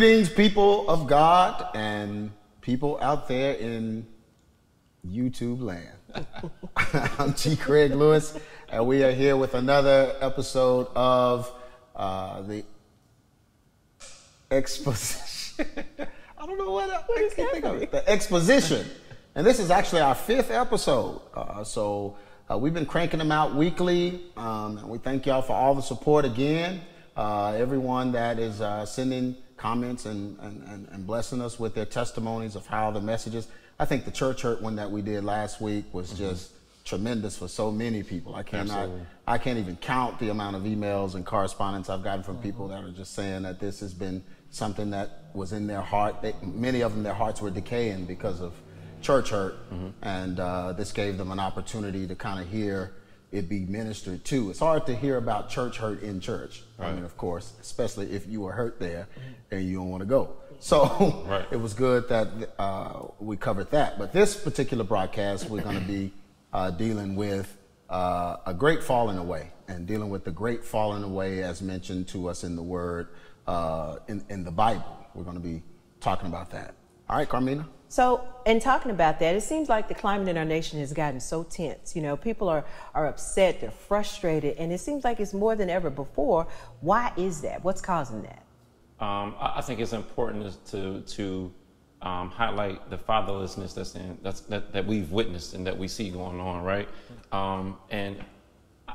Greetings, people of God and people out there in YouTube land. I'm G. Craige Lewis, and we are here with another episode of uh, the exposition. I don't know what, I, I can't think of it. The exposition. And this is actually our fifth episode. Uh, so uh, we've been cranking them out weekly. Um, and we thank y'all for all the support again. Uh, everyone that is uh, sending comments and, and, and, blessing us with their testimonies of how the messages. I think the church hurt one that we did last week was mm-hmm. just tremendous for so many people. I cannot, Absolutely. I can't even count the amount of emails and correspondence I've gotten from mm-hmm. people that are just saying that this has been something that was in their heart. They, many of them, their hearts were decaying because of church hurt, mm-hmm. and uh, this gave them an opportunity to kind of hear it be ministered to. It's hard to hear about church hurt in church. Right. I mean, of course, especially if you were hurt there and you don't want to go. So right. it was good that uh, we covered that. But this particular broadcast, we're going to be uh, dealing with uh, a great falling away and dealing with the great falling away as mentioned to us in the Word uh, in, in the Bible. We're going to be talking about that. All right, Carmina. So, in talking about that, it seems like the climate in our nation has gotten so tense. You know, people are, are upset, they're frustrated, and it seems like it's more than ever before. Why is that? What's causing that? Um, I think it's important to to um, highlight the fatherlessness that's in that's that, that we've witnessed and that we see going on, right? Um, and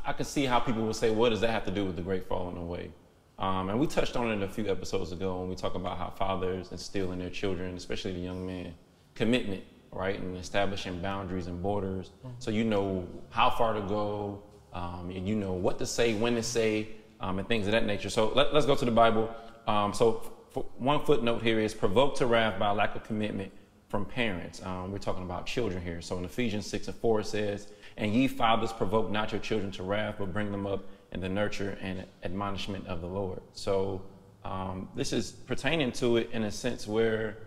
I can see how people will say, "What does that have to do with the great falling away?" Um, and we touched on it a few episodes ago when we talk about how fathers instill in their children, especially the young men, commitment, right, and establishing boundaries and borders. Mm-hmm. So you know how far to go, um, and you know what to say, when to say, um, and things of that nature. So let, us go to the Bible. Um, so f- one footnote here is provoked to wrath by lack of commitment from parents. Um, we're talking about children here. So in Ephesians 6 and 4 it says, And ye fathers provoke not your children to wrath, but bring them up in the nurture and admonishment of the Lord. So um, this is pertaining to it in a sense where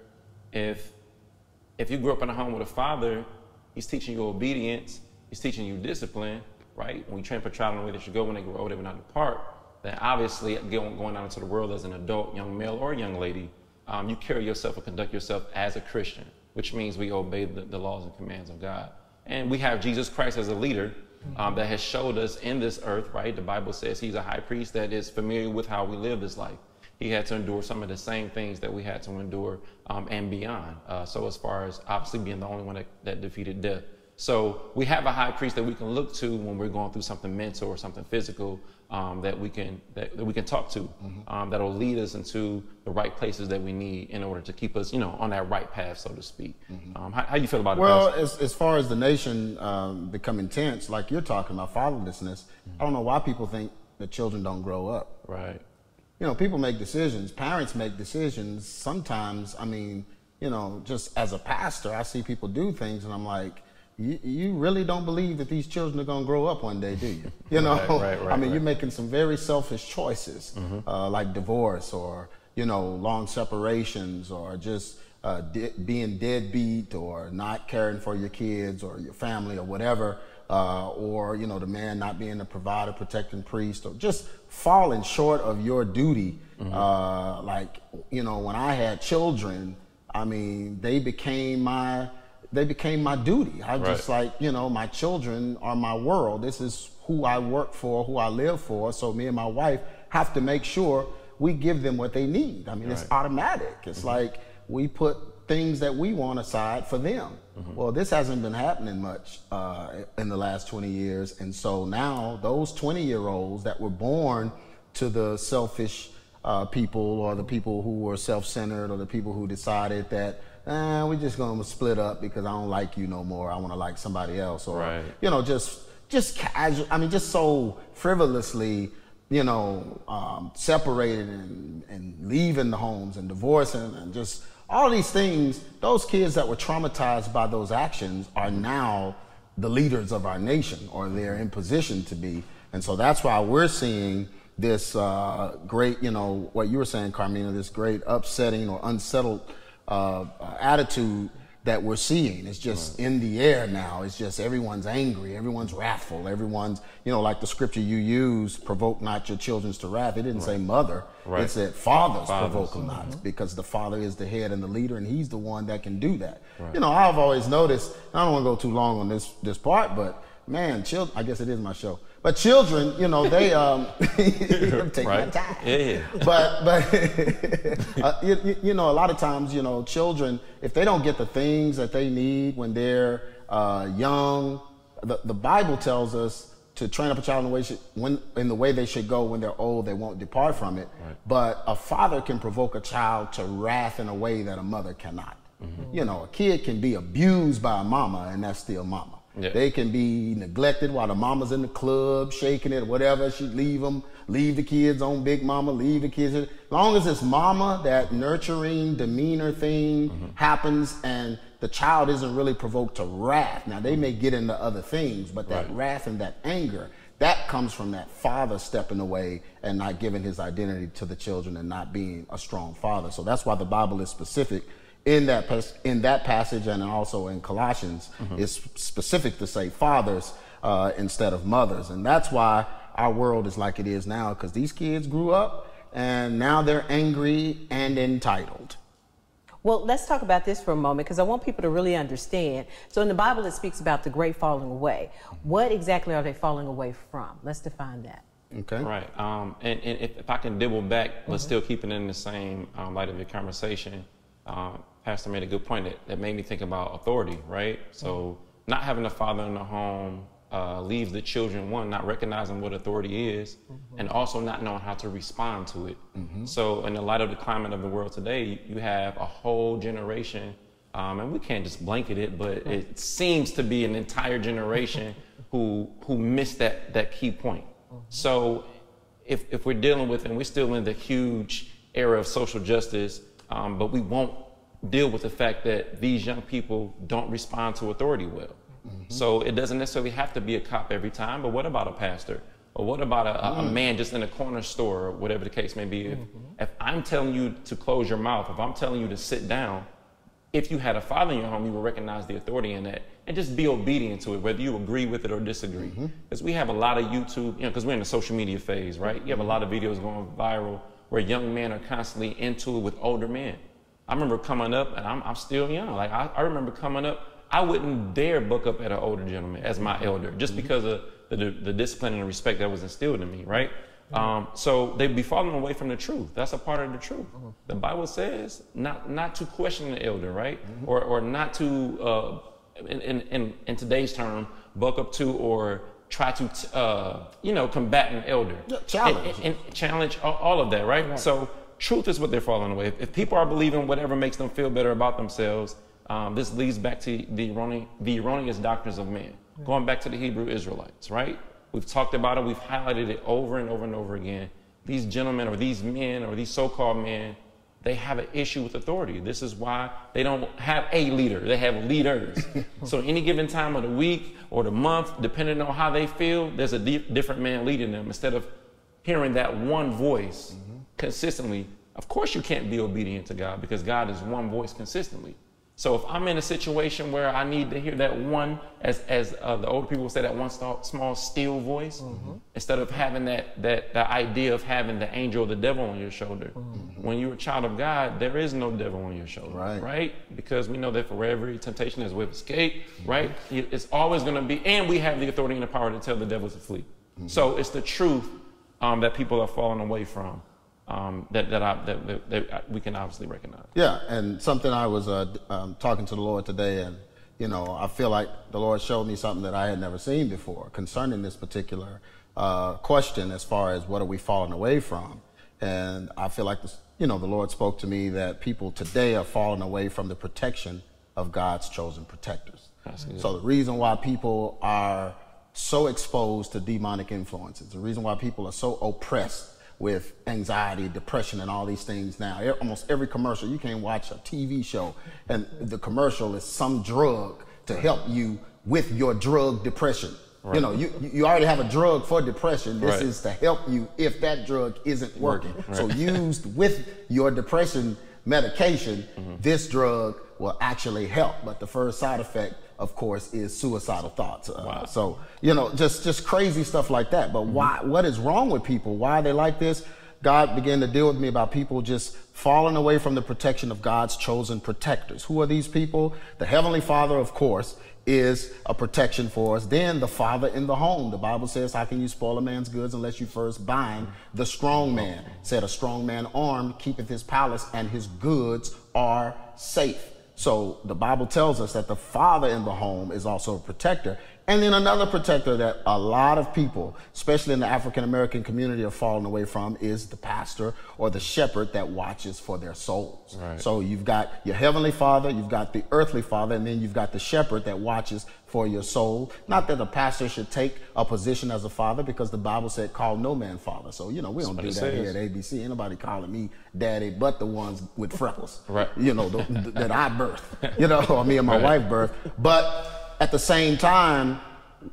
if if you grew up in a home with a father, he's teaching you obedience, he's teaching you discipline, right? When you train for child in the way that you go when they grow old, they will not depart. Then obviously, going out into the world as an adult, young male or young lady, um, you carry yourself or conduct yourself as a Christian, which means we obey the, the laws and commands of God. And we have Jesus Christ as a leader um, that has showed us in this earth, right? The Bible says he's a high priest that is familiar with how we live this life he had to endure some of the same things that we had to endure um, and beyond. Uh, so as far as obviously being the only one that, that, defeated death. So we have a high priest that we can look to when we're going through something mental or something physical um, that we can that, that, we can talk to mm-hmm. um, that'll lead us into the right places that we need in order to keep us you know on that right path so to speak. Mm-hmm. Um, how, how you feel about well, it? Well, as, as far as the nation um, becoming tense, like you're talking about fatherlessness, mm-hmm. I don't know why people think that children don't grow up. Right you know, people make decisions, parents make decisions. Sometimes, I mean, you know, just as a pastor, I see people do things and I'm like, you, you really don't believe that these children are going to grow up one day, do you? You know, right, right, right, I mean, you're making some very selfish choices, mm-hmm. uh, like divorce or, you know, long separations or just uh, de- being deadbeat or not caring for your kids or your family or whatever uh, or you know the man not being a provider, protecting priest, or just falling short of your duty. Mm-hmm. Uh, like you know, when I had children, I mean, they became my they became my duty. I right. just like you know, my children are my world. This is who I work for, who I live for. So me and my wife have to make sure we give them what they need. I mean, right. it's automatic. It's mm-hmm. like we put things that we want aside for them. Mm-hmm. Well, this hasn't been happening much uh, in the last 20 years. And so now those 20 year olds that were born to the selfish uh, people or the people who were self centered or the people who decided that, eh, we're just going to split up because I don't like you no more. I want to like somebody else. Or, right. you know, just, just casual, I mean, just so frivolously you know, um, separated and, and leaving the homes and divorcing and just all these things, those kids that were traumatized by those actions are now the leaders of our nation, or they're in position to be. And so that's why we're seeing this uh, great, you know, what you were saying, Carmina, this great upsetting or unsettled uh, attitude that we're seeing. It's just in the air now. It's just everyone's angry, everyone's wrathful, everyone's, you know, like the scripture you use, provoke not your children to wrath. It didn't say mother, Right. it said fathers, Fathers. provoke them not, because the father is the head and the leader, and he's the one that can do that. You know, I've always noticed, I don't want to go too long on this this part, but man, children, I guess it is my show. But children, you know, they um take my Right? time. Yeah. but but uh, you, you- know a lot of times you know children if they don't get the things that they need when they're uh, young the, the bible tells us to train up a child in the way should, when in the way they should go when they're old they won't depart from it. But a father can provoke a child to wrath in a way that a mother cannot. You know a kid can be abused by a mama and that's still mama Yeah. they can be neglected while the mama's in the club shaking it, whatever. She leave them, leave the kids on Big Mama, leave the kids. As long as it's mama, that nurturing demeanor thing mm-hmm. happens, and the child isn't really provoked to wrath. Now they may get into other things, but that Right. wrath and that anger. That comes from that father stepping away and not giving his identity to the children and not being a strong father. So that's why the Bible is specific in that pas- in that passage and also in Colossians is specific to say fathers uh, instead of mothers, and that's why our world is like it is now because these kids grew up and now they're angry and entitled. Well, let's talk about this for a moment because I want people to really understand. So, in the Bible, it speaks about the great falling away. What exactly are they falling away from? Let's define that. Okay. Right. Um, and, and if, if I can dibble back, but still keeping in the same um, light of your conversation, um, Pastor made a good point that, that made me think about authority, right? So not having a father in the home uh, leaves the children, one, not recognizing what authority is, and also not knowing how to respond to it. So in the light of the climate of the world today, you have a whole generation, um, and we can't just blanket it, but it seems to be an entire generation who, who missed that, that key point. So if, if we're dealing with, and we're still in the huge era of social justice, um, but we won't deal with the fact that these young people don't respond to authority well. Mm-hmm. So it doesn't necessarily have to be a cop every time, but what about a pastor? Or what about a, a- a man just in a corner store, or whatever the case may be? If, mm-hmm. if I'm telling you to close your mouth, if I'm telling you to sit down, if you had a father in your home, you would recognize the authority in that and just be obedient to it, whether you agree with it or disagree. Mm-hmm. Because we have a lot of YouTube, you know, because we're in the social media phase, right? You have a lot of videos going viral where young men are constantly into it with older men. I remember coming up, and I'm, I'm still young. Like I, I remember coming up, I wouldn't dare book up at an older gentleman as my elder, just because of the, the, the discipline and the respect that was instilled in me, right? Um, so they'd be falling away from the truth. That's a part of the truth. The Bible says not not to question the elder, right? Or or not to uh, in, in in today's term buck up to or try to t- uh, you know combat an elder. Challenge. And- and- and challenge all, all of that, right? So truth is what they're falling away. If, if people are believing whatever makes them feel better about themselves, um, this leads back to the erroneous, the erroneous doctrines of men. Going back to the Hebrew Israelites, right? We've talked about it. We've highlighted it over and over and over again. These gentlemen or these men or these so-called men, they have an issue with authority. This is why they don't have a leader. They have leaders. so any given time of the week or the month, depending on how they feel, there's a di- different man leading them instead of hearing that one voice consistently. Of course, you can't be obedient to God because God is one voice consistently. So if I'm in a situation where I need to hear that one, as as uh, the older people say, that one small, small still voice, instead of having that that the idea of having the angel or the devil on your shoulder. When you're a child of God, there is no devil on your shoulder, Right. Right? Because we know that for every temptation there's a way of escape, right? It's always going to be, and we have the authority and the power to tell the devil to flee. So it's the truth um, that people are falling away from. Um, that that, I, that, that, we can obviously recognize. Yeah, and something I was uh, um, talking to the Lord today, and you know, I feel like the Lord showed me something that I had never seen before concerning this particular uh, question, as far as what are we falling away from, and I feel like this, you know, the Lord spoke to me that people today are falling away from the protection of God's chosen protectors. So the reason why people are so exposed to demonic influences, the reason why people are so oppressed with anxiety, depression, and all these things now. Almost every commercial, you can watch a TV show, and the commercial is some drug to help you with your drug depression. You know, you, you already have a drug for depression. This Right. is to help you if that drug isn't working. So used with your depression medication, this drug will actually help. But the first side effect, of course, is suicidal thoughts. Uh, So you know, just just crazy stuff like that. But why? What is wrong with people? Why are they like this? God began to deal with me about people just falling away from the protection of God's chosen protectors. Who are these people? The Heavenly Father, of course, is a protection for us. Then the father in the home. The Bible says, How can you spoil a man's goods unless you first bind the strong man? Said, A strong man armed keepeth his palace, and his goods are safe. So the Bible tells us that the father in the home is also a protector. And then another protector that a lot of people, especially in the African American community, are falling away from is the pastor or the shepherd that watches for their souls. Right. So you've got your heavenly father, you've got the earthly father, and then you've got the shepherd that watches for your soul. Not that the pastor should take a position as a father because the Bible said, call no man father. So, you know, we don't what do that here at ABC. Anybody calling me daddy but the ones with freckles. Right. You know, the, the- that I birthed, you know, or me and my Right. wife birthed. But at the same time,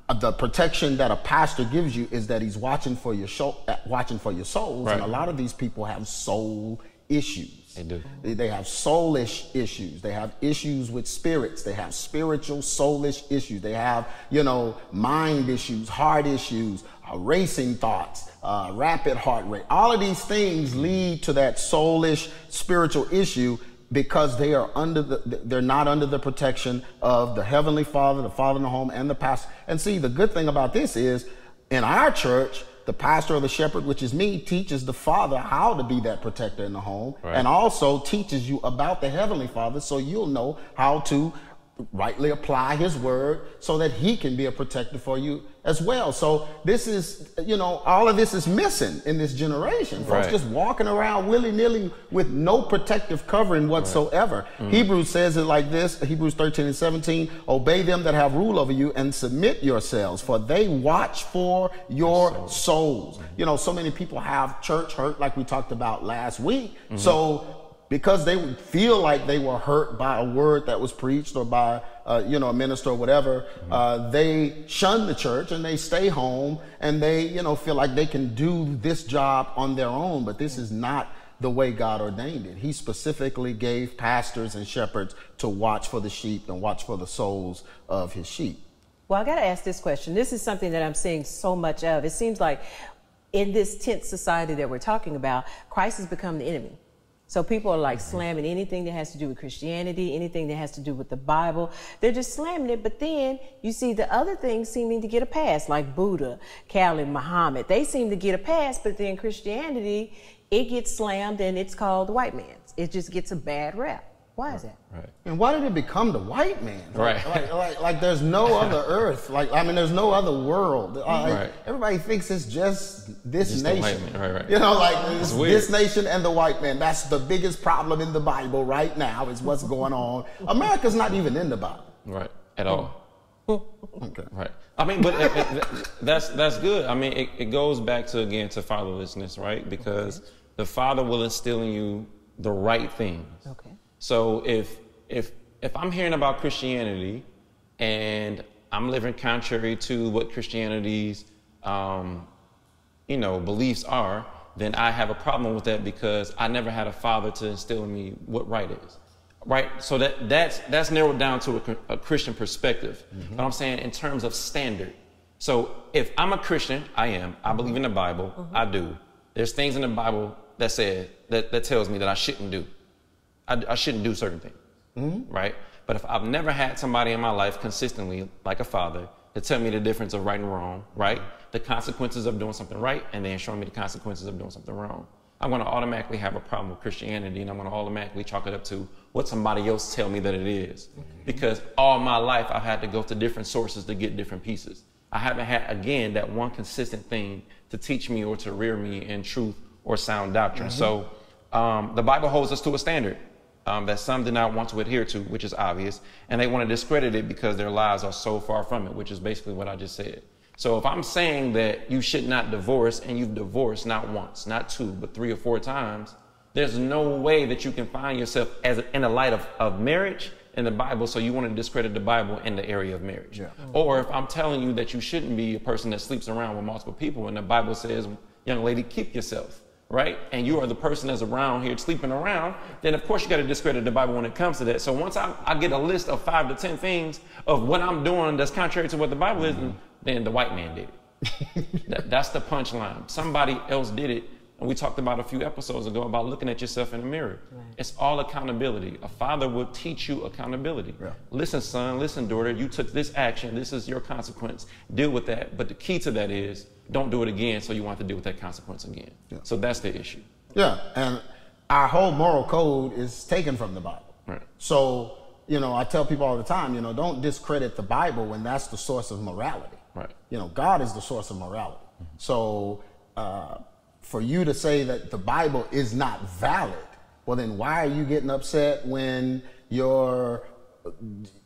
uh, the protection that a pastor gives you is that he's watching for your show, uh, watching for your souls, and a lot of these people have soul issues. They do. They, they have soulish issues. They have issues with spirits. They have spiritual soulish issues. They have, you know, mind issues, heart issues, uh, racing thoughts, uh, rapid heart rate. All of these things lead to that soulish spiritual issue because they are under the they're not under the protection of the heavenly father the father in the home and the pastor and see the good thing about this is in our church the pastor or the shepherd which is me teaches the father how to be that protector in the home Right. and also teaches you about the heavenly father so you'll know how to rightly apply his word so that he can be a protector for you as well. So this is you know all of this is missing in this generation. Folks Right. just walking around willy-nilly with no protective covering whatsoever. Mm-hmm. Hebrews says it like this hebrews 13 and 17 obey them that have rule over you and submit yourselves for they watch for your souls. you know so many people have church hurt like we talked about last week. Mm-hmm. So because they would feel like they were hurt by a word that was preached or by uh, you know a minister or whatever uh, they shun the church and they stay home and they you know feel like they can do this job on their own but this is not the way god ordained it he specifically gave pastors and shepherds to watch for the sheep and watch for the souls of his sheep Well, I got to ask this question. This is something that I'm seeing so much of. It seems like in this tense society that we're talking about, Christ has become the enemy. So people are like slamming anything that has to do with Christianity, anything that has to do with the Bible. They're just slamming it. But then you see the other things seeming to get a pass, like Buddha, Kali, Muhammad. They seem to get a pass, but then Christianity, it gets slammed and it's called the white man's. It just gets a bad rap. Why is that? Right. And why did it become the white man? Like, Right. Like, like, like there's no other earth. Like, I mean, there's no other world. Like, Right. Everybody thinks it's just this Just the nation. white man. Right, right. You know, like it's weird. this nation and the white man. That's the biggest problem in the Bible right now is what's going on. America's not even in the Bible. Right. At all. Okay. Right. I mean, but it, it- that's that's good. I mean, it, it goes back to again to fatherlessness, right? Because the father will instill in you the right things. Okay. So if if if I'm hearing about Christianity and I'm living contrary to what Christianity's um, you know beliefs are, then I have a problem with that because I never had a father to instill in me what right is. Right. So that that's that's narrowed down to a, a Christian perspective. Mm-hmm. But I'm saying in terms of standard. So if I'm a Christian, I am. I mm-hmm. believe in the Bible. Mm-hmm. I do. There's things in the Bible that said that that tells me that I shouldn't do. I, I shouldn't do certain things, right? But if I've never had somebody in my life consistently, like a father, to tell me the difference of right and wrong, right? The consequences of doing something right, and then showing me the consequences of doing something wrong. I'm going to automatically have a problem with Christianity, and I'm going to automatically chalk it up to what somebody else tell me that it is. Because all my life I've had to go to different sources to get different pieces. I haven't had again that one consistent thing to teach me or to rear me in truth or sound doctrine. So um, the Bible holds us to a standard um, that some do not want to adhere to, which is obvious, and they want to discredit it because their lives are so far from it, which is basically what I just said. So if I'm saying that you should not divorce and you've divorced not once, not two, but three or four times, there's no way that you can find yourself as in the light of, of marriage in the Bible, so you want to discredit the Bible in the area of marriage. Yeah. Or if I'm telling you that you shouldn't be a person that sleeps around with multiple people, and the Bible says, young lady, keep yourself right? And you are the person that's around here sleeping around, then of course you got to discredit the Bible when it comes to that. So once I, I get a list of five to 10 things of what I'm doing that's contrary to what the Bible is, then the white man did it. that, that's the punchline. Somebody else did it. And we talked about a few episodes ago about looking at yourself in the mirror. Right. It's all accountability. A father will teach you accountability. Yeah. Listen, son, listen, daughter, you took this action. This is your consequence. Deal with that. But the key to that is don't do it again so you want to deal with that consequence again. Yeah. So that's the issue. Yeah, and our whole moral code is taken from the Bible. Right. So, you know, I tell people all the time, you know, don't discredit the Bible when that's the source of morality. Right. You know, God is the source of morality. So, uh, for you to say that the Bible is not valid, well, then why are you getting upset when your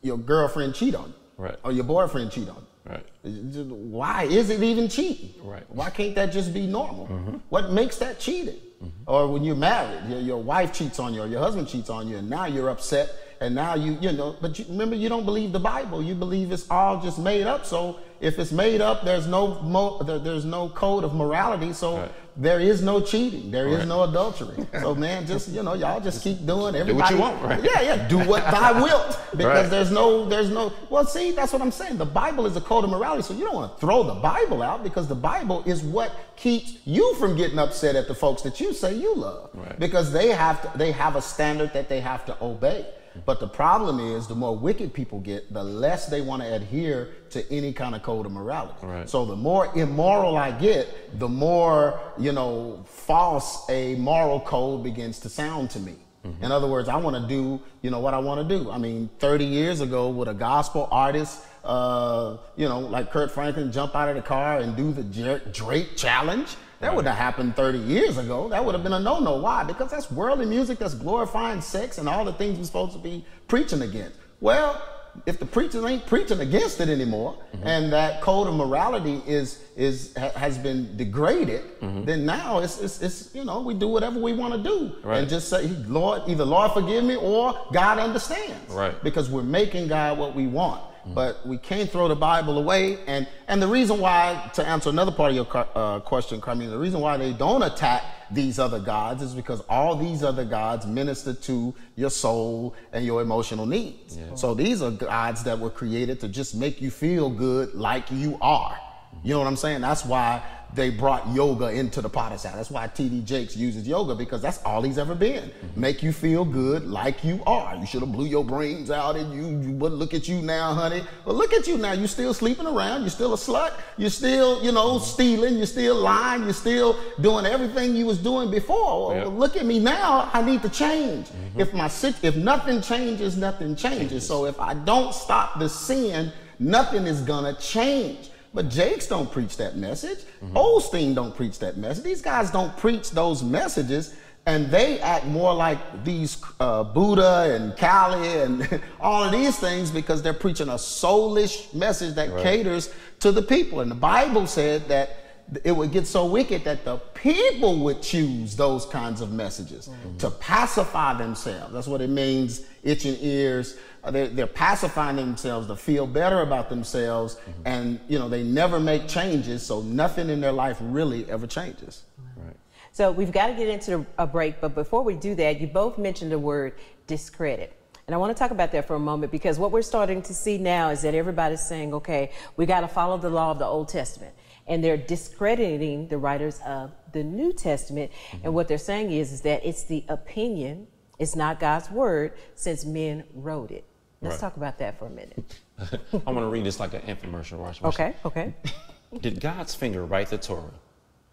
your girlfriend cheat on you, Right. or your boyfriend cheat on you? Right. Why is it even cheating? Right. Why can't that just be normal? Mm-hmm. What makes that cheating? Mm-hmm. Or when you're married, your, your wife cheats on you, or your husband cheats on you, and now you're upset, and now you, you know, but you, remember, you don't believe the Bible. You believe it's all just made up. So if it's made up, there's no mo- there, there's no code of morality. So Right. There is no cheating. There is Right. no adultery. so man, just you know, y'all just keep doing everybody. Do what you want, right? Yeah, yeah. Do what thou wilt, because Right. there's no, there's no. Well, see, that's what I'm saying. The Bible is a code of morality, so you don't want to throw the Bible out because the Bible is what keeps you from getting upset at the folks that you say you love, Right. because they have to, they have a standard that they have to obey. But the problem is, the more wicked people get, the less they want to adhere to any kind of code of morality. Right. So the more immoral I get, the more you know false a moral code begins to sound to me. In other words, I want to do you know what I want to do. I mean, 30 years ago, would a gospel artist, uh, you know, like Kirk Franklin, jump out of the car and do the Drake challenge? That would have happened 30 years ago. That would have been a no-no. Why? Because that's worldly music that's glorifying sex and all the things we're supposed to be preaching against. Well, if the preachers ain't preaching against it anymore, mm-hmm. and that code of morality is is ha- has been degraded, mm-hmm. then now it's, it's it's you know we do whatever we want to do Right. and just say Lord either Lord forgive me or God understands, Right. Because we're making God what we want. But we can't throw the Bible away, and and the reason why, to answer another part of your uh, question, Carmine, the reason why they don't attack these other gods is because all these other gods minister to your soul and your emotional needs. Yeah. So these are gods that were created to just make you feel good like you are. You know what I'm saying? That's why they brought yoga into the potter's house. That's why TD Jakes uses yoga because that's all he's ever been. Mm-hmm. Make you feel good like you are. You should have blew your brains out and you, you but look at you now, honey. But look at you now. You're still sleeping around. You're still a slut. You're still, you know, mm-hmm. stealing. You're still lying. You're still doing everything you was doing before. Yep. Look at me now. I need to change. Mm-hmm. If my if nothing changes, nothing changes. So if I don't stop the sin, nothing is gonna change. But Jakes don't preach that message. Osteen don't preach that message. These guys don't preach those messages, and they act more like these uh, Buddha and Kali and all of these things because they're preaching a soulish message that Right. caters to the people. And the Bible said that it would get so wicked that the people would choose those kinds of messages to pacify themselves. That's what it means, itching ears. Uh, They're, they're pacifying themselves to feel better about themselves, and you know they never make changes, so nothing in their life really ever changes. Right. So we've got to get into a break, but before we do that, you both mentioned the word discredit. And I want to talk about that for a moment because what we're starting to see now is that everybody's saying, okay, we got to follow the law of the Old Testament. And they're discrediting the writers of the New Testament. And what they're saying is, is that it's the opinion, it's not God's word, since men wrote it. Let's Right. talk about that for a minute. I'm gonna read this like an infomercial. Watch. watch. Okay, okay. Did God's finger write the Torah?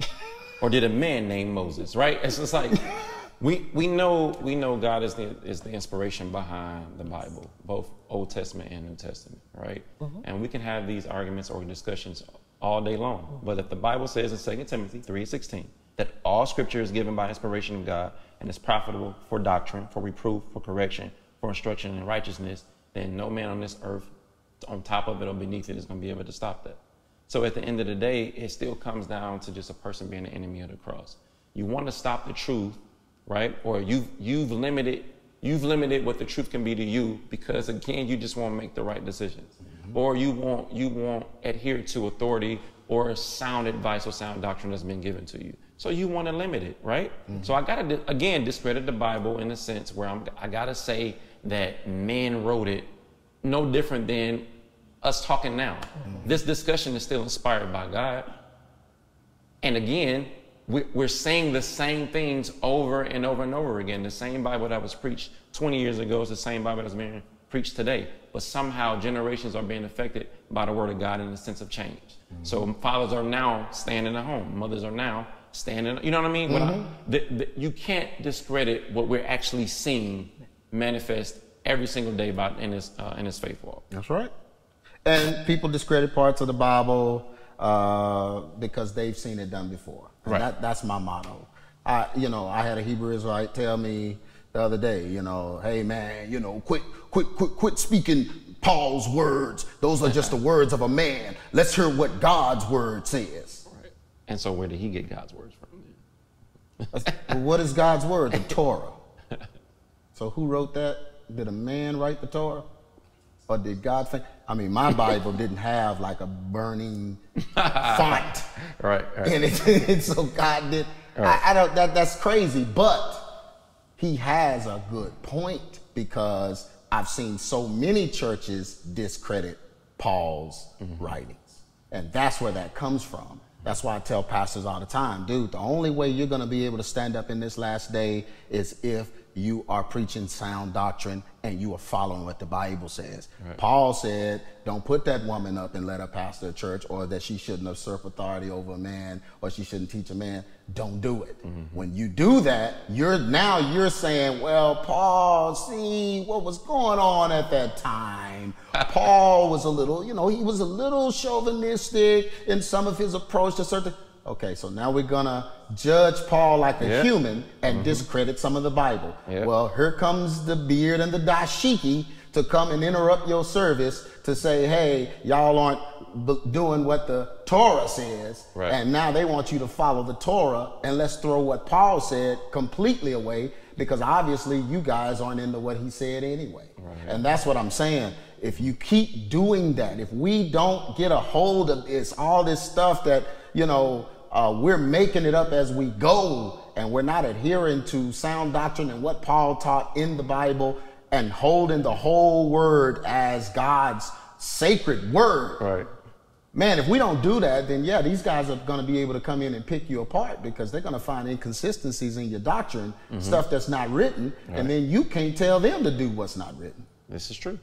Or did a man named Moses, right? It's just like we we know we know God is the is the inspiration behind the Bible, both Old Testament and New Testament, right? Mm-hmm. And we can have these arguments or discussions all day long. Mm-hmm. But if the Bible says in 2 Timothy 3:16 that all scripture is given by inspiration of God and is profitable for doctrine, for reproof, for correction, for instruction in righteousness, then no man on this earth on top of it or beneath it is going to be able to stop that. So at the end of the day, it still comes down to just a person being an enemy of the cross. You want to stop the truth, right? Or you've you've limited you've limited what the truth can be to you because again, you just want to make the right decisions. Mm-hmm. Or you want you won't adhere to authority or sound advice or sound doctrine that's been given to you. So you want to limit it, right? Mm-hmm. So I got to again discredit the Bible in a sense where I'm I got to say that men wrote it no different than us talking now. Mm-hmm. This discussion is still inspired by God. And again, we- we're saying the same things over and over and over again. The same Bible that was preached 20 years ago is the same Bible that's being preached today. But somehow generations are being affected by the word of God in the sense of change. Mm-hmm. So fathers are now standing at home. Mothers are now standing, you know what I mean? What I- mm-hmm. the, the, you can't discredit what we're actually seeing manifest every single day by, in, his, uh, in his faith walk. That's right. And people discredit parts of the Bible uh, because they've seen it done before. And Right. That, that's my motto. I, you know, I had a Hebrew Israelite tell me the other day, you know, hey man, you know, quit, quit, quit, quit speaking Paul's words. Those are just the words of a man. Let's hear what God's word says. Right. And so where did he get God's words from? Well, what is God's word? The Torah. So who wrote that? Did a man write the Torah? Or did God think? I mean, my Bible didn't have like a burning font Right, right. in it. and so God did. I, I don't. That that's crazy. But he has a good point because I've seen so many churches discredit Paul's mm-hmm. writings, and that's where that comes from. That's why I tell pastors all the time, dude. The only way you're going to be able to stand up in this last day is if you are preaching sound doctrine and you are following what the Bible says. Paul said, don't put that woman up and let her pastor a church or that she shouldn't usurp authority over a man or she shouldn't teach a man. Don't do it. Mm-hmm. When you do that, you're now you're saying, well, Paul, see what was going on at that time. Paul was a little, you know, he was a little chauvinistic in some of his approach to certain Okay, so now we're gonna judge Paul like a Yeah. human and mm-hmm. discredit some of the Bible. Yeah. Well, here comes the beard and the dashiki to come and interrupt your service to say, hey, y'all aren't b- doing what the Torah says. Right. And now they want you to follow the Torah and let's throw what Paul said completely away because obviously you guys aren't into what he said anyway. And that's what I'm saying. If you keep doing that, if we don't get a hold of this, all this stuff that, you know, uh, we're making it up as we go and we're not adhering to sound doctrine and what Paul taught in the Bible and holding the whole word as God's sacred word. Right. Man, if we don't do that, then yeah, these guys are going to be able to come in and pick you apart because they're going to find inconsistencies in your doctrine, stuff that's not written, and then you can't tell them to do what's not written. This is true.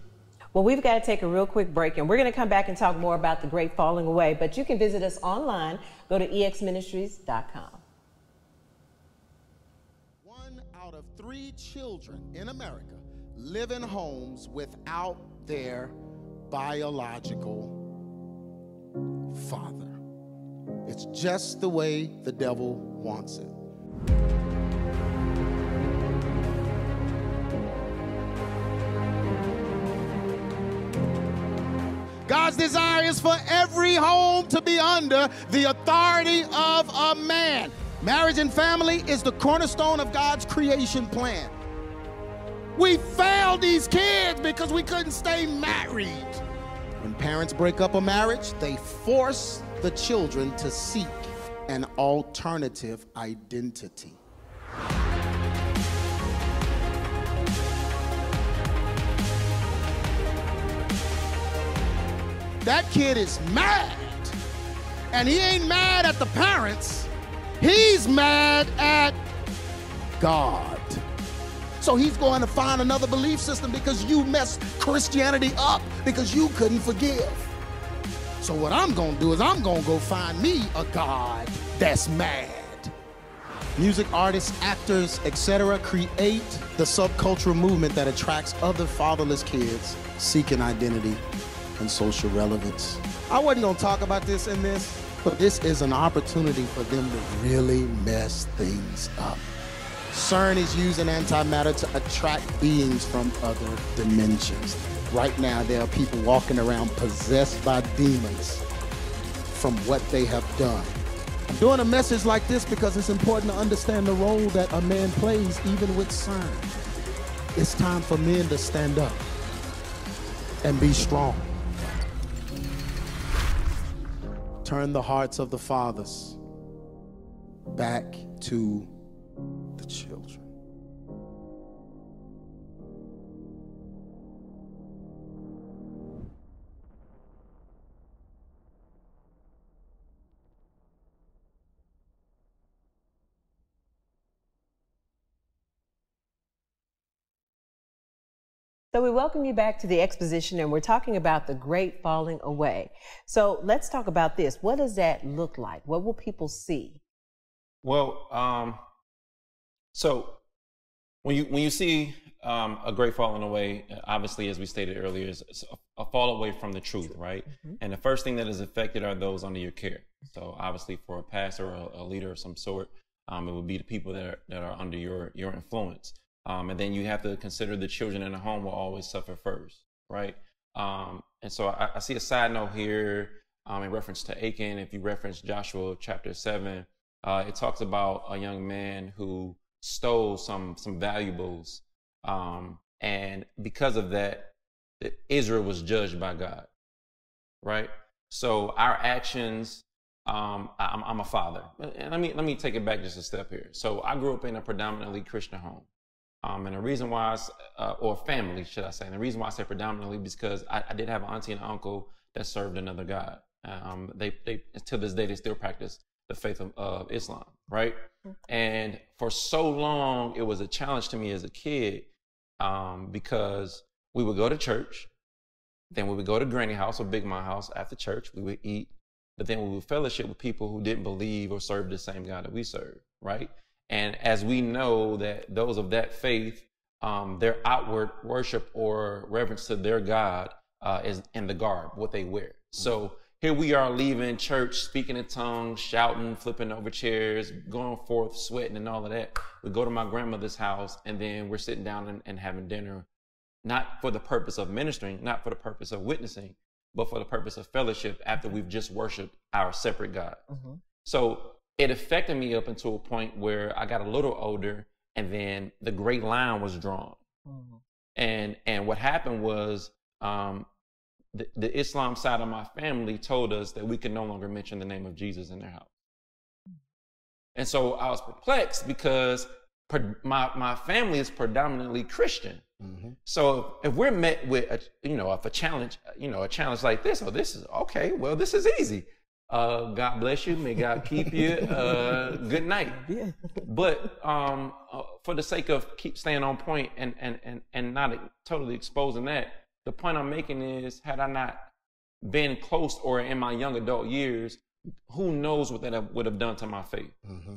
Well, we've got to take a real quick break, and we're going to come back and talk more about the great falling away. But you can visit us online. Go to exministries.com. One out of three children in America live in homes without their biological father. It's just the way the devil wants it. God's desire is for every home to be under the authority of a man. Marriage and family is the cornerstone of God's creation plan. We failed these kids because we couldn't stay married. When parents break up a marriage, they force the children to seek an alternative identity. That kid is mad. And he ain't mad at the parents, he's mad at God. So he's going to find another belief system because you messed Christianity up because you couldn't forgive. So what I'm going to do is I'm going to go find me a God that's mad. Music artists, actors, etc. create the subcultural movement that attracts other fatherless kids seeking identity and social relevance. I wasn't going to talk about this in this, but this is an opportunity for them to really mess things up. CERN is using antimatter to attract beings from other dimensions. Right now, there are people walking around possessed by demons from what they have done. I'm doing a message like this because it's important to understand the role that a man plays even with CERN. It's time for men to stand up and be strong. Turn the hearts of the fathers back to the children. So we welcome you back to the exposition and we're talking about the great falling away. So let's talk about this. What does that look like? What will people see? Well, um, so when you when you see um, a great falling away, obviously, as we stated earlier, is a, fall away from the truth, right? Mm-hmm. And the first thing that is affected are those under your care. So obviously, for a pastor or a, a leader of some sort, um, it would be the people that are, that are under your your influence. Um, and then you have to consider the children in the home will always suffer first, right? Um, and so I, I, see a side note here um, in reference to Achan. If you reference Joshua chapter seven, uh, it talks about a young man who stole some some valuables, um, and because of that, Israel was judged by God, right? So our actions. Um, I'm, I'm a father, and let me let me take it back just a step here. So I grew up in a predominantly Christian home. Um, and the reason why, I, uh, or family, should I say, and the reason why I say predominantly because I, I did have an auntie and uncle that served another God. Um, they, they, to this day, they still practice the faith of, of Islam, right? And for so long, it was a challenge to me as a kid um, because we would go to church, then we would go to Granny House or Big Mom House after church, we would eat, but then we would fellowship with people who didn't believe or serve the same God that we serve, right? And as we know that those of that faith, um, their outward worship or reverence to their God uh, is in the garb, what they wear. So here we are leaving church, speaking in tongues, shouting, flipping over chairs, going forth, sweating, and all of that. We go to my grandmother's house, and then we're sitting down and, and having dinner, not for the purpose of ministering, not for the purpose of witnessing, but for the purpose of fellowship after we've just worshiped our separate God. Mm-hmm. So it affected me up until a point where I got a little older and then the great line was drawn. Mm-hmm. And and what happened was um, the, the Islam side of my family told us that we could no longer mention the name of Jesus in their house. And so I was perplexed because per, my, my family is predominantly Christian. Mm-hmm. So if we're met with a, you know, if a challenge, you know, a challenge like this, oh, this is okay. Well, this is easy. Uh, God bless you. May God keep you. Uh, good night. Yeah. But um, uh, for the sake of keep staying on point and and and and not totally exposing that, the point I'm making is, had I not been close or in my young adult years, who knows what that would have done to my faith? Mm-hmm.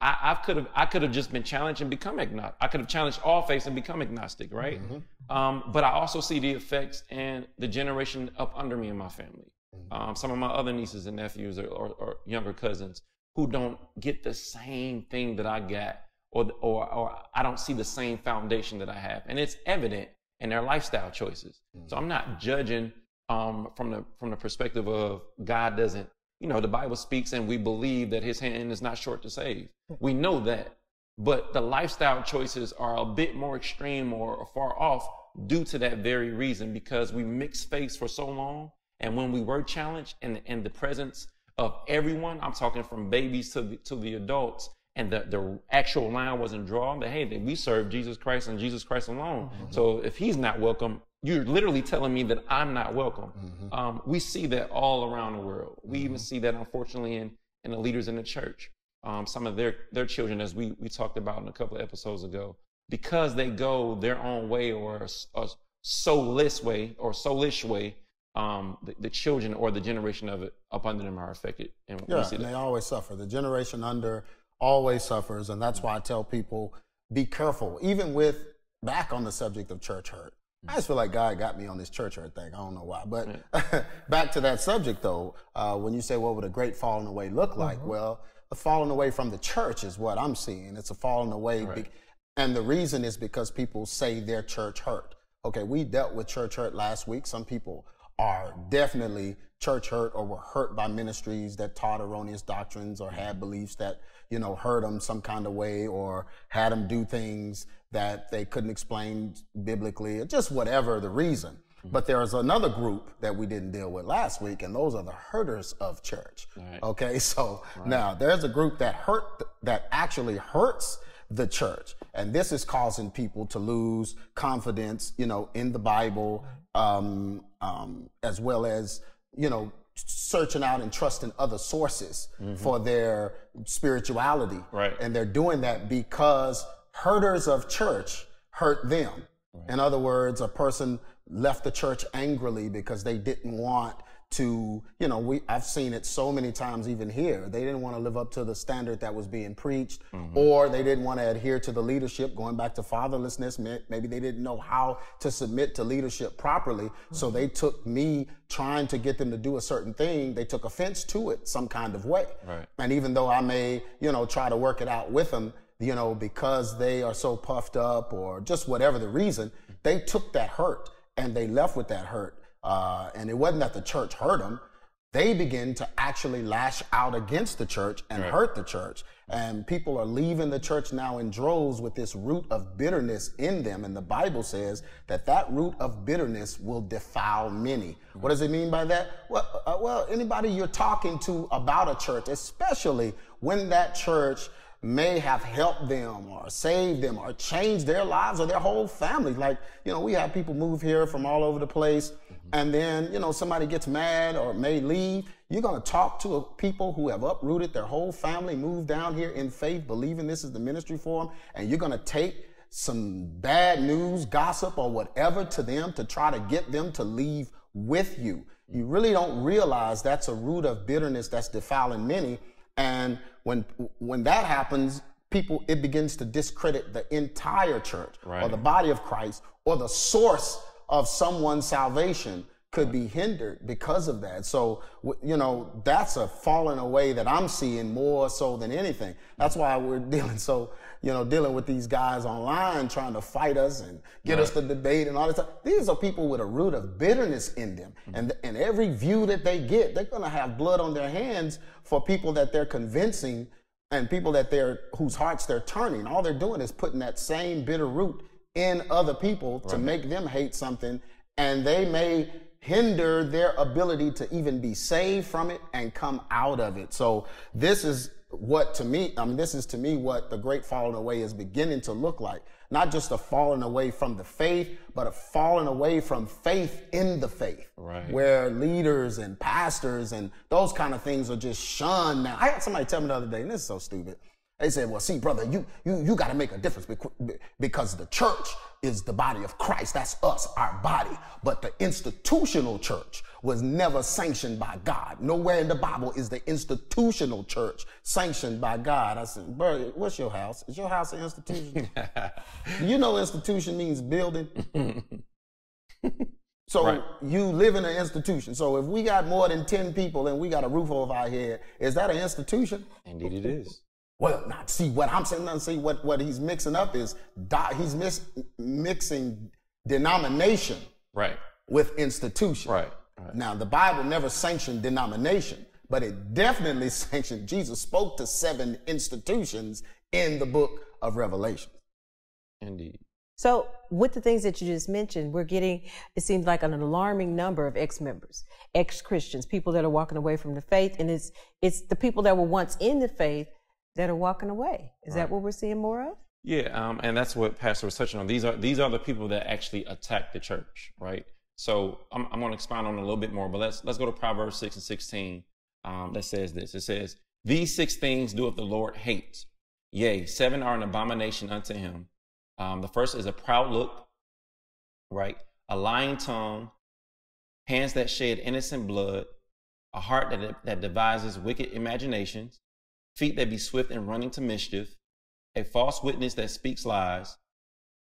I, I could have I could have just been challenged and become agnostic. I could have challenged all faiths and become agnostic, right? Mm-hmm. Um, but I also see the effects and the generation up under me in my family um, some of my other nieces and nephews or, or, or, younger cousins who don't get the same thing that I got, or, or, or I don't see the same foundation that I have. And it's evident in their lifestyle choices. Mm-hmm. So I'm not judging um, from the from the perspective of God doesn't, you know, the Bible speaks and we believe that his hand is not short to save. We know that. But the lifestyle choices are a bit more extreme or far off due to that very reason because we mix faiths for so long and when we were challenged in, in the presence of everyone, I'm talking from babies to the, to the adults, and the, the actual line wasn't drawn, but hey, we serve Jesus Christ and Jesus Christ alone. Mm-hmm. So if he's not welcome, you're literally telling me that I'm not welcome. Mm-hmm. Um, we see that all around the world. We mm-hmm. even see that, unfortunately, in, in the leaders in the church. Um, some of their, their children, as we, we talked about in a couple of episodes ago, because they go their own way or a, a soulless way or soulish way, um, the, the, children or the generation of it up under them are affected. And yeah, and they always suffer. The generation under always suffers, and that's why I tell people be careful. Even with back on the subject of church hurt, I just feel like God got me on this church hurt thing. I don't know why, but yeah. back to that subject though. Uh, when you say what would a great falling away look like? Mm-hmm. Well, the falling away from the church is what I'm seeing. It's a falling away, right. be- and the reason is because people say their church hurt. Okay, we dealt with church hurt last week. Some people are definitely church hurt or were hurt by ministries that taught erroneous doctrines or had mm-hmm. beliefs that, you know, hurt them some kind of way or had them do things that they couldn't explain biblically or just whatever the reason. Mm-hmm. But there's another group that we didn't deal with last week, and those are the hurters of church. Right. Okay, so now there's a group that hurt that actually hurts the church, and this is causing people to lose confidence, you know, in the Bible, um, um, as well as you know searching out and trusting other sources for their spirituality. Right. And they're doing that because herders of church hurt them. In other words, a person left the church angrily because they didn't want to, you know, we I've seen it so many times even here. They didn't want to live up to the standard that was being preached mm-hmm. or they didn't want to adhere to the leadership going back to fatherlessness. May- Maybe they didn't know how to submit to leadership properly. So they took me trying to get them to do a certain thing, they took offense to it some kind of way. Right. And even though I may, you know, try to work it out with them, you know, because they are so puffed up or just whatever the reason, they took that hurt and they left with that hurt. Uh, and it wasn't that the church hurt them. They begin to actually lash out against the church and hurt the church. And people are leaving the church now in droves with this root of bitterness in them. And the Bible says that that root of bitterness will defile many. What does it mean by that? Well, uh, well, anybody you're talking to about a church, especially when that church may have helped them or saved them or changed their lives or their whole family. Like, you know, we have people move here from all over the place and then, you know, somebody gets mad or may leave. You're going to talk to a, people who have uprooted their whole family, moved down here in faith, believing this is the ministry for them, and you're going to take some bad news, gossip, or whatever to them to try to get them to leave with you. You really don't realize that's a root of bitterness that's defiling many. And when when that happens, people it begins to discredit the entire church or the body of Christ or the source of someone's salvation could be hindered because of that. So, you know, that's a falling away that I'm seeing more so than anything. That's why we're dealing so, you know, dealing with these guys online trying to fight us and get us to debate and all this stuff. These are people with a root of bitterness in them. Mm-hmm. And, and every view that they get, they're going to have blood on their hands for people that they're convincing and people that they're whose hearts they're turning. All they're doing is putting that same bitter root in other people to make them hate something, and they may hinder their ability to even be saved from it and come out of it. So this is what to me, I mean, this is to me what the great falling away is beginning to look like. Not just a falling away from the faith, but a falling away from faith in the faith. Right. Where leaders and pastors and those kind of things are just shunned now. I had somebody tell me the other day, and this is so stupid. They said, well, see, brother, you, you, you got to make a difference because the church is the body of Christ. That's us, our body. But the institutional church was never sanctioned by God. Nowhere in the Bible is the institutional church sanctioned by God. I said, bro, what's your house? Is your house an institution? you know institution means building. So Right. you live in an institution. So if we got more than 10 people and we got a roof over our head, is that an institution? Indeed, it is. Well, not see what I'm saying. Not see what what he's mixing up is he's mis- mixing denomination Right. with institution. Right. Right. Now the Bible never sanctioned denomination, but it definitely sanctioned. Jesus spoke to seven institutions in the book of Revelation. Indeed. So, with the things that you just mentioned, we're getting, it seems like an alarming number of ex members, ex Christians, people that are walking away from the faith. And it's, it's the people that were once in the faith that are walking away. Is that what we're seeing more of? Yeah, um, and that's what Pastor was touching on. These are these are the people that actually attack the church, right? So I'm, I'm going to expound on a little bit more, but let's let's go to Proverbs six and sixteen. Um, that says this. It says, "These six things doeth the Lord hate; yea, seven are an abomination unto him. Um, the first is a proud look, right? A lying tongue, hands that shed innocent blood, a heart that that devises wicked imaginations, feet that be swift in running to mischief." a false witness that speaks lies,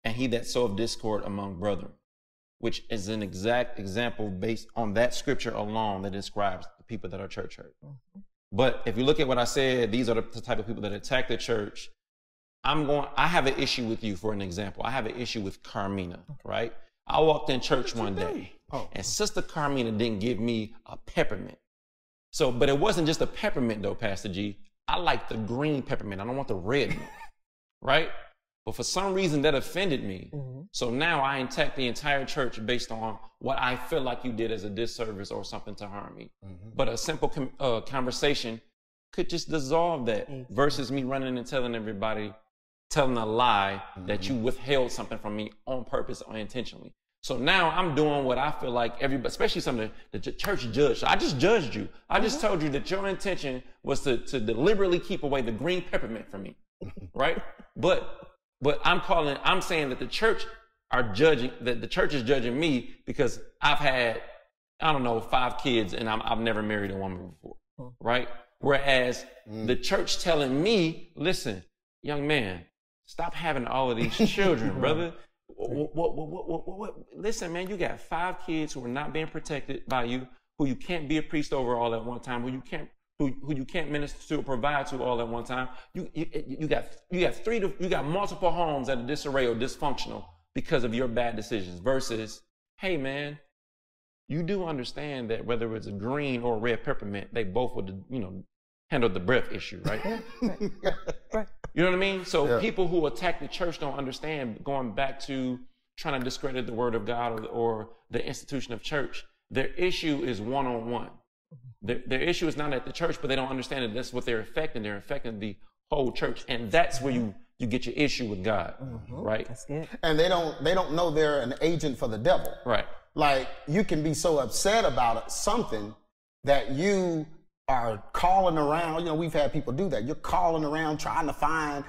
and he that soweth discord among brethren, which is an exact example based on that scripture alone that describes the people that are church hurt. But if you look at what I said, these are the the type of people that attack the church. I'm going, I have an issue with you for an example. I have an issue with Carmina, right? I walked in church one day Oh. and Sister Carmina didn't give me a peppermint. So, but it wasn't just a peppermint though, Pastor G. I like the green peppermint. I don't want the red one, right? But for some reason that offended me. Mm-hmm. So now I attack the entire church based on what I feel like you did as a disservice or something to harm me. Mm-hmm. But a simple com- uh, conversation could just dissolve that versus me running and telling everybody, telling a lie that you withheld something from me on purpose or intentionally. So now I'm doing what I feel like everybody, especially some of the, the church judge. I just judged you. I just told you that your intention was to, to deliberately keep away the green peppermint from me, right? But but I'm calling, I'm saying that the church are judging, that the church is judging me because I've had, I don't know, five kids and I'm, I've never married a woman before, hmm. right? Whereas hmm. the church telling me, listen, young man, stop having all of these children, brother. What, what, what, what, what, what, listen, man, you got five kids who are not being protected by you, who you can't be a priest over all at one time, who you can't who, who you can't minister to or provide to all at one time. You, you, you got, you got three to, you got multiple homes that are disarray or dysfunctional because of your bad decisions versus, hey man, you do understand that whether it's a green or a red peppermint, they both would, you know, handle the breath issue, right? Right. You know what I mean? So Yeah. people who attack the church don't understand going back to trying to discredit the word of God or, or the institution of church. Their issue is one on one. Their, their issue is not at the church, but they don't understand that that's what they're affecting. They're affecting the whole church. And that's where you, you get your issue with God, mm-hmm. right? That's good. and they don't they don't know they're an agent for the devil. Right. Like you can be so upset about something that you are calling around. You know, we've had people do that. You're calling around trying to find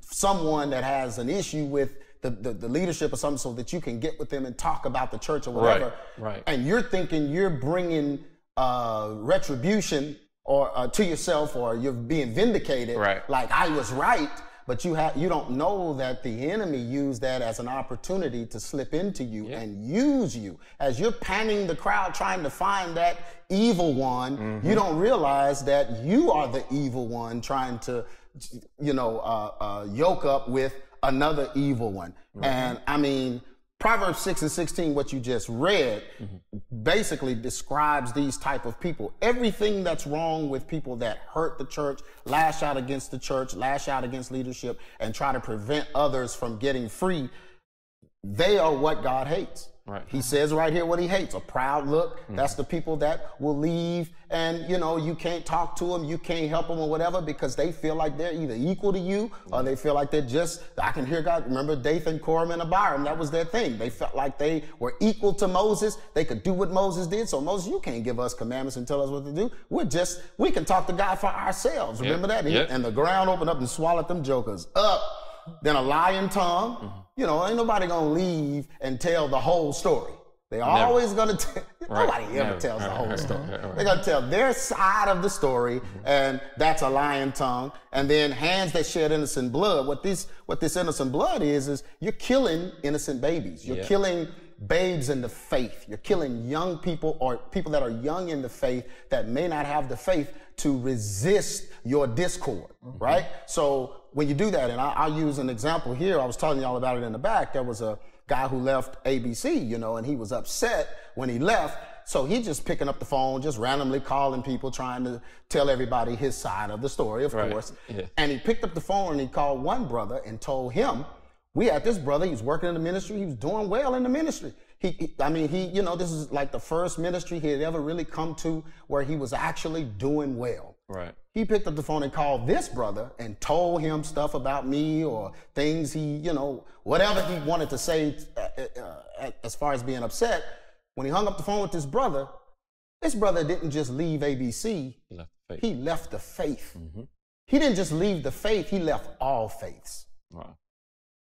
someone that has an issue with the, the, the leadership or something so that you can get with them and talk about the church or whatever. Right, right. And you're thinking you're bringing uh, retribution or uh, to yourself or you're being vindicated. Right. Like I was right. But you have you don't know that the enemy used that as an opportunity to slip into you and use you as you're panning the crowd trying to find that evil one. Mm-hmm. You don't realize that you are the evil one trying to, you know, uh, uh, yoke up with another evil one. Mm-hmm. And I mean, Proverbs 6 and 16, what you just read, mm-hmm. basically describes these type of people. Everything that's wrong with people that hurt the church, lash out against the church, lash out against leadership, and try to prevent others from getting free, they are what God hates. Right. He says right here what he hates a proud look. Mm-hmm. That's the people that will leave and, you know, you can't talk to them, you can't help them or whatever because they feel like they're either equal to you or they feel like they're just, I can hear God. Remember Dathan, Korah, and Abiram? That was their thing. They felt like they were equal to Moses. They could do what Moses did. So, Moses, you can't give us commandments and tell us what to do. We're just, we can talk to God for ourselves. Remember that? And, Yep. and the ground opened up and swallowed them jokers up. Then a lying tongue. Mm-hmm. You know, ain't nobody gonna leave and tell the whole story. They always gonna tell. Nobody ever Never. tells the whole story. right, right. They're gonna tell their side of the story, Mm-hmm. and that's a lying tongue. And then hands that shed innocent blood. What this what this innocent blood is is you're killing innocent babies. You're Yeah. killing babes in the faith. You're killing young people or people that are young in the faith that may not have the faith to resist your discord, Mm-hmm. right? So when you do that, and I, I'll use an example here. I was telling y'all about it in the back. There was a guy who left ABC, you know, and he was upset when he left. So he just picking up the phone, just randomly calling people, trying to tell everybody his side of the story, of Right. course. Yeah. And he picked up the phone and he called one brother and told him, we had this brother, he was working in the ministry, he was doing well in the ministry. He, he- I mean, he, you know, this is like the first ministry he had ever really come to where he was actually doing well. Right. He picked up the phone and called this brother and told him stuff about me or things he, you know, whatever he wanted to say uh, uh, uh, as far as being upset. When he hung up the phone with this brother, this brother didn't just leave ABC, He left the faith. he left the faith. He didn't just leave the faith, he left all faiths. Wow.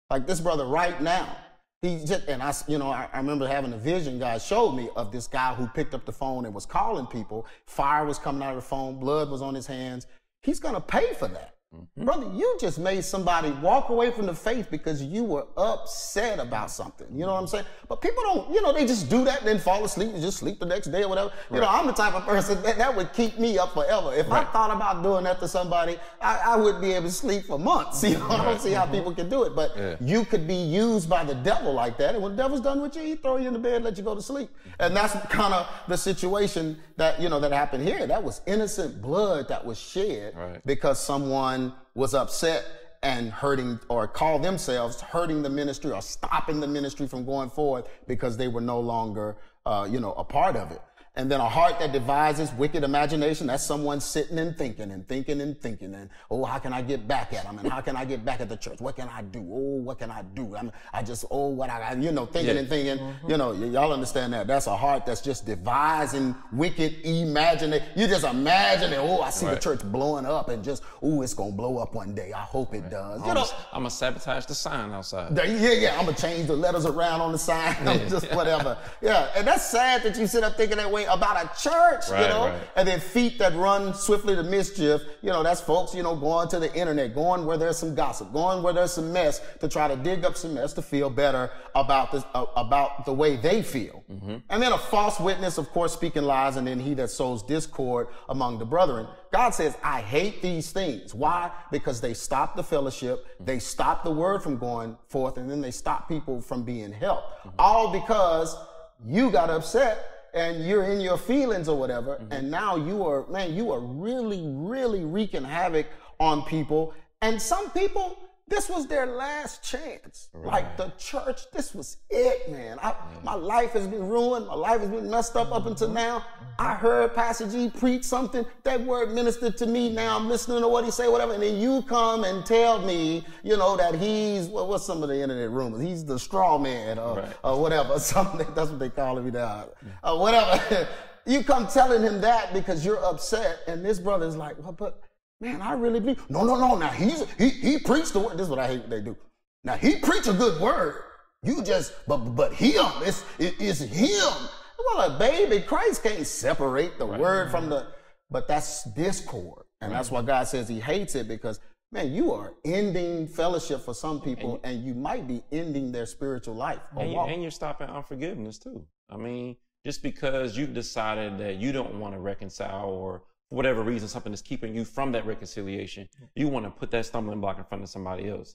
Like this brother right now, he just, and I, you know, I, I remember having a vision God showed me of this guy who picked up the phone and was calling people. Fire was coming out of the phone, blood was on his hands. He's gonna pay for that. Mm-hmm. Brother, you just made somebody walk away from the faith because you were upset about mm-hmm. something. You know what I'm saying? But people don't, you know, they just do that and then fall asleep and just sleep the next day or whatever. You know, I'm the type of person that, that would keep me up forever. If I thought about doing that to somebody, I, I wouldn't be able to sleep for months. You know, I don't see how mm-hmm. people can do it. But Yeah. you could be used by the devil like that. And when the devil's done with you, he throw you in the bed, let you go to sleep. And that's kind of the situation that, you know, that happened here. That was innocent blood that was shed Right. because someone was upset and hurting or call themselves hurting the ministry or stopping the ministry from going forward because they were no longer, uh, you know, a part of it. And then a heart that devises wicked imagination, that's someone sitting and thinking and thinking and thinking and, oh, how can I get back at them? And how can I get back at the church? What can I do? Oh, what can I do? I, mean, I just, oh, what I, you know, thinking Yeah. and thinking, mm-hmm. you know, y- y'all understand that. That's a heart that's just devising wicked imagination. You just imagine it. Oh, I see the church blowing up and just, oh, it's going to blow up one day. I hope it does. You know, I'm know, gonna sabotage the sign outside. the- Yeah, yeah, I'm gonna change the letters around on the sign, I'm just whatever. Yeah, and that's sad that you sit up thinking that way about a church, you know. right. And then feet that run swiftly to mischief, you know, that's folks, you know, going to the internet, going where there's some gossip, going where there's some mess to try to dig up some mess to feel better about this, uh, about the way they feel. Mm-hmm. And then a false witness, of course, speaking lies, and then he that sows discord among the brethren. God says, I hate these things. Why? Because they stop the fellowship, they stop the word from going forth, and then they stop people from being helped. All because you got upset and you're in your feelings or whatever, mm-hmm. and now you are, man, you are really, really wreaking havoc on people. And some people, this was their last chance. Like the church, this was it, man. I, My life has been ruined. My life has been messed up up until now. I heard Pastor G preach something. That word ministered to me. Now I'm listening to what he say, whatever. And then you come and tell me, you know, that he's, what, what's some of the internet rumors? He's the straw man or, Right. or whatever. Something, that's what they call me now. Uh, whatever. you come telling him that because you're upset. And this brother's like, well, but man, I really believe. No, no, no. Now he's he he preached the word. This is what I hate. They do. Now he preached a good word. You just but but him. It's it, it's him. Well, a baby Christ can't separate the word mm-hmm. from the. But that's discord, and that's mm-hmm. why God says He hates it because. Man, you are ending fellowship for some people, and you might be ending their spiritual life. And, you, and you're stopping unforgiveness too. I mean, just because you've decided that you don't want to reconcile or for whatever reason something is keeping you from that reconciliation, you want to put that stumbling block in front of somebody else.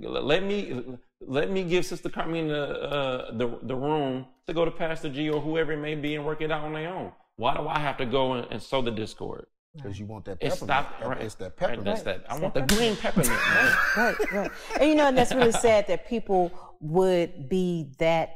Let me let me give Sister Carmina the, uh, the the room to go to Pastor G or whoever it may be and work it out on their own. Why do I have to go and, and sow the discord? Because you want that It's peppermint. stop. Right. It's that Right, peppermint. That's that. I want the green peppermint, man. right, right. And you know, and that's really sad that people would be that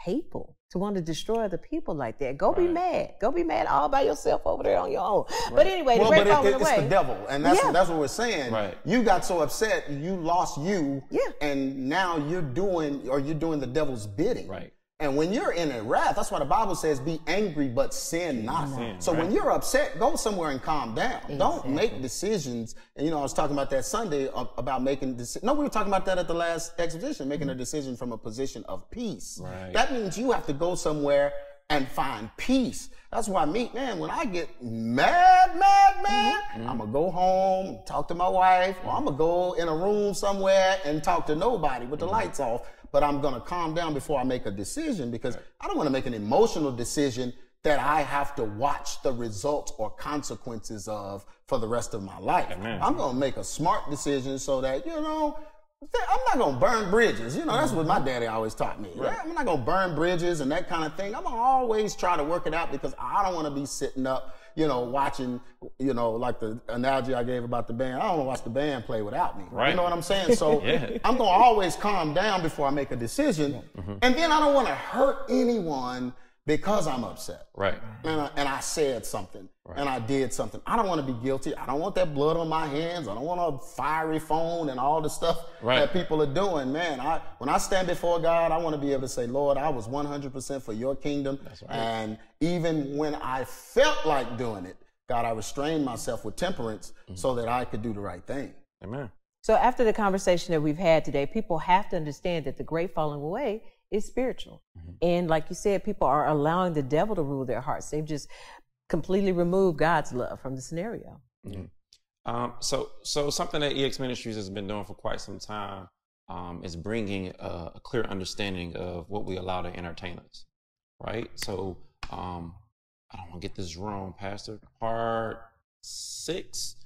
hateful to want to destroy other people like that. Go be mad. Go be mad all by yourself over there on your own. But anyway, well, the but great it, falling it- it's the devil, and that's Yeah. that's what we're saying. Right. You got so upset, you lost you, Yeah. and now you're doing or you're doing the devil's bidding. Right. And when you're in a wrath, that's why the Bible says, "Be angry, but sin not." Sin, so when you're upset, go somewhere and calm down. Don't make decisions. And you know, I was talking about that Sunday uh, about making decisions. No, we were talking about that at the last exhibition, making a mm-hmm. decision from a position of peace. Right. That means you have to go somewhere and find peace. That's why me, man, when I get mad, mad, mad, mm-hmm. mm-hmm. I'm gonna go home, talk to my wife, or I'm gonna go in a room somewhere and talk to nobody with the lights off. But I'm gonna calm down before I make a decision because I don't wanna make an emotional decision that I have to watch the results or consequences of for the rest of my life. Amen. I'm gonna make a smart decision so that, you know, I'm not gonna burn bridges. You know, that's what my mm-hmm. daddy always taught me. I'm not gonna burn bridges and that kind of thing. I'm gonna always try to work it out because I don't wanna be sitting up, you know, watching, you know, like the analogy I gave about the band. I don't wanna watch the band play without me. Right. You know what I'm saying? So Yeah. I'm gonna always calm down before I make a decision. Mm-hmm. And then I don't wanna hurt anyone because I'm upset Right. and I, and I said something right. and I did something. I don't want to be guilty. I don't want that blood on my hands. I don't want a fiery phone and all the stuff Right. that people are doing. Man, I when I stand before God, I want to be able to say, Lord, I was 100% for your kingdom. And even when I felt like doing it, God, I restrained myself with temperance mm. so that I could do the right thing. Amen. So after the conversation that we've had today, people have to understand that the great falling away is spiritual. And like you said, people are allowing the devil to rule their hearts. They've just completely removed God's love from the scenario. Um, so, so something that EX Ministries has been doing for quite some time um, is bringing a, a clear understanding of what we allow to entertain us, right? So, um, I don't want to get this wrong, Pastor. Part six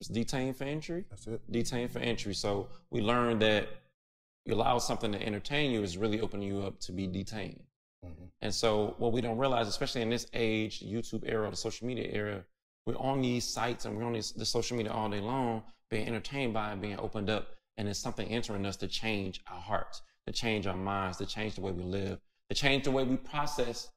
is detained for entry. That's it. Detained for entry. So we learned that you allow something to entertain you is really opening you up to be detained. And so what we don't realize, especially in this age, YouTube era, the social media era, we're on these sites and we're on these, the social media all day long, being entertained by it, being opened up, and it's something entering us to change our hearts, to change our minds, to change the way we live, to change the way we process